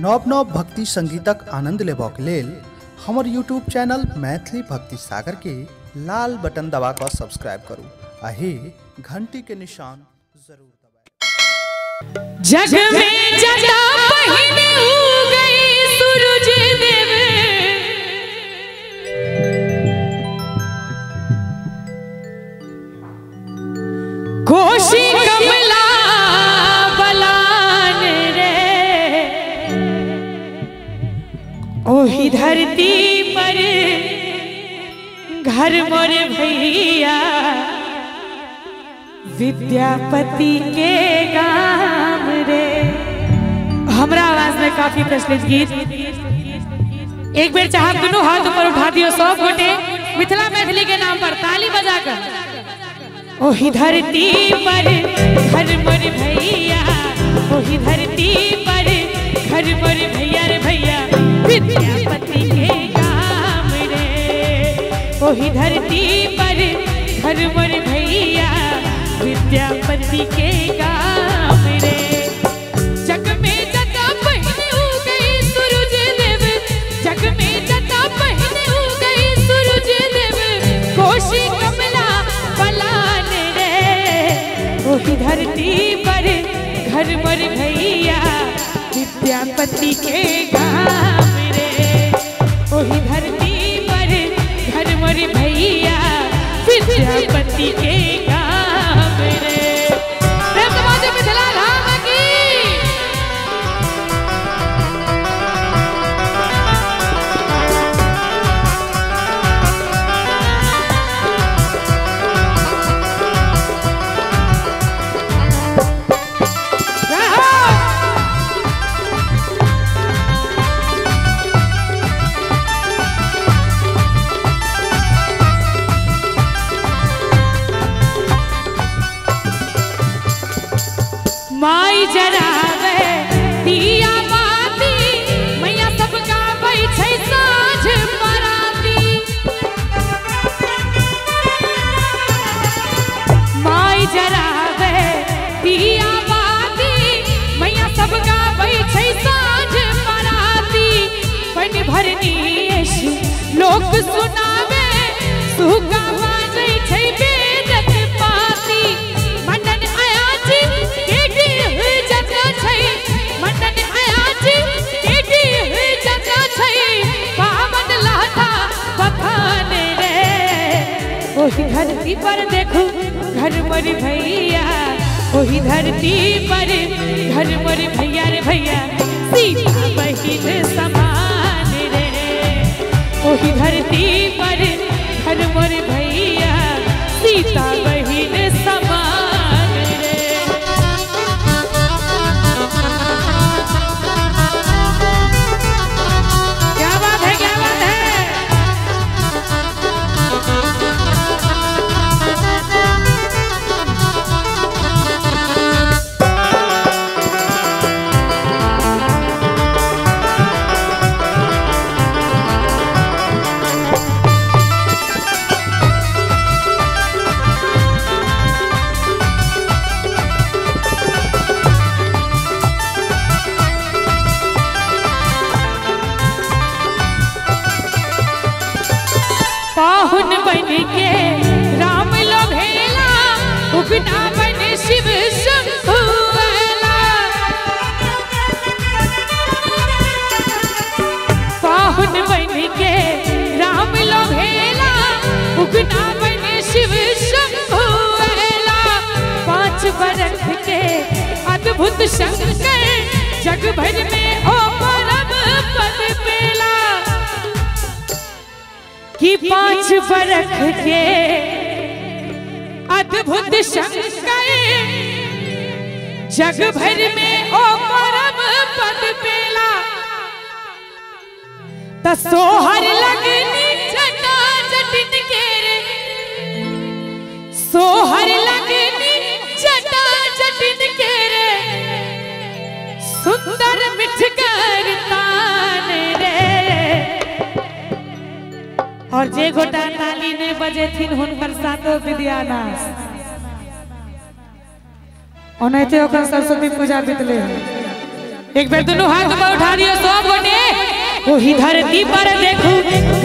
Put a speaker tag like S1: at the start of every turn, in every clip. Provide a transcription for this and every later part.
S1: नव नव भक्ति संगीतक आनंद लेबक लेल हमर यूट्यूब चैनल मैथिली भक्ति सागर के लाल बटन दबा कर सब्सक्राइब करू। अही घंटी के निशान ज़रूर दबाए
S2: जग में ओही धरती पर घर मोर भैया विद्यापति के गाम रे। हमरा आवाज़ में काफ़ी प्रचलित गीत। एक बेर चाहत दुनू हाथ ऊपर उठा दियो सब गोटे। मिथिला मैथिली के नाम पर ताली बजाकर। ओही धरती पर घर मोर भैया। ओही धरती पर घर मोर भैया ओही धरती पर घर मोर भैया विद्यापति के गाम रे। जग में पहिने उगई सूरज देव, जग में पहिने उगई सूरज देव, कोशी कमला पलान रे। धरती पर घर मर भैया विद्यापति के गाम यीशु। लोक सुनावे छै वेदक पाती। मंडन आयाची केटी हुई जगह छै मंडन आयाची केटी हुई जगह छै पावन बखान रे। ओही धरती पर देखू, घर भैया। ओही धरती पर घर भैया रे भैया। सीता बहिन ओही धरती के राम शिव पाहुन बन के राम बन शिव शंभुला पाँच बरख के अद्भुत शंकर जग भर में ओ परम पद पेला कि पाँच बरख के अद्भुत शंकर जग भर में ओ परम पद पेला। त सोहर लगनी जटा जटिन के रे सोहर लगनी जटा जटिन के रे सुंदर मिठकर तान और जे गोटा ताली ने बजेथिन हुनकर सातो विद्यानाश ओनाते ओकर सरस्वती पूजा बितले। एक बेर दोनों हाथ में उठा दियो ओही धरती पर देखो।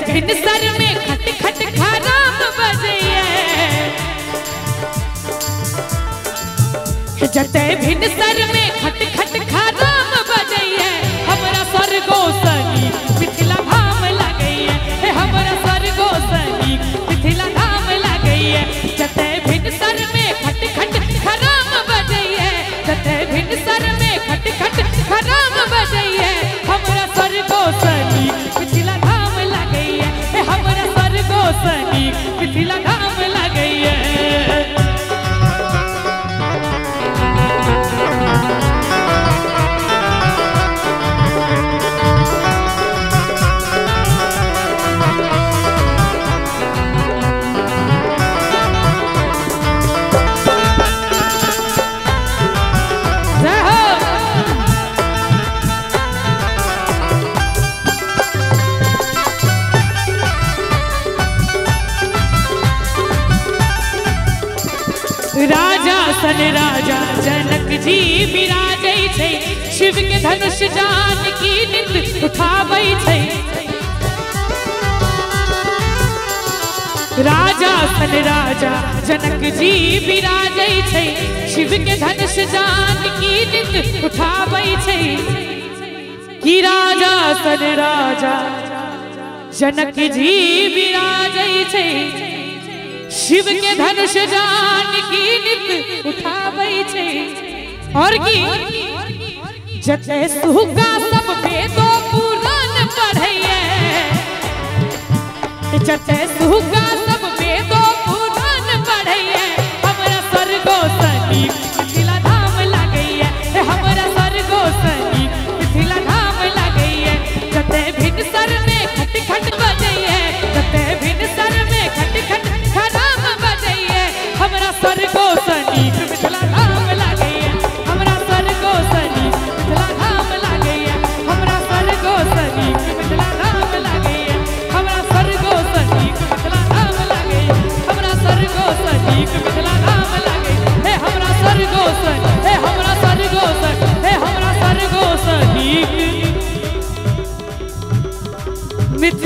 S2: सर में खट खट खराब बजे। जते भिनसर में राजा जनक जी विराजै शिव के धनुष जान की निंद उठाबै राजा सन राजा जनक जी विराजै शिव के धनुष जान की निंद उठाबै राजा सन राजा जनक जी विराजै छै। शिव के धनुष जान की नित उठाबै छै। और की? जते सुगा सब वेदो पुराण पढ़ैया जते सुगा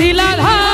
S2: Radhi Lal.